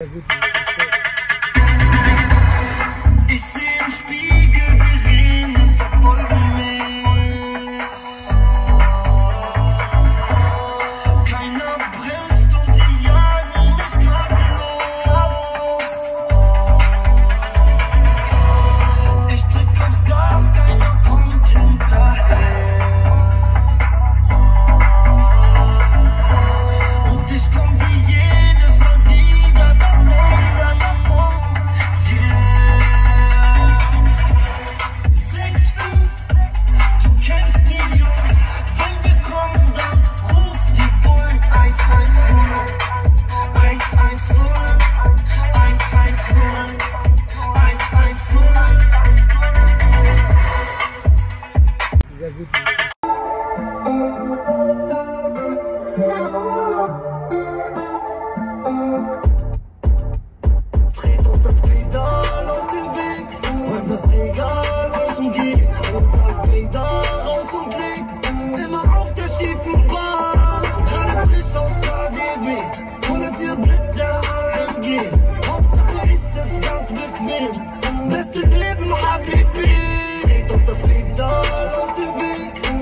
Sehr gut.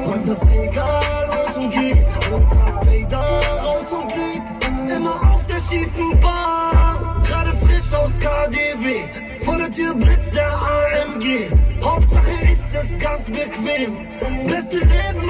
Räum das Regal aus und geht und das Pedal aus und liegt immer auf der schiefen Bahn. Gerade frisch aus KDW, vor der Tür blitzt der AMG. Hauptsache ist es ganz bequem. Beste Leben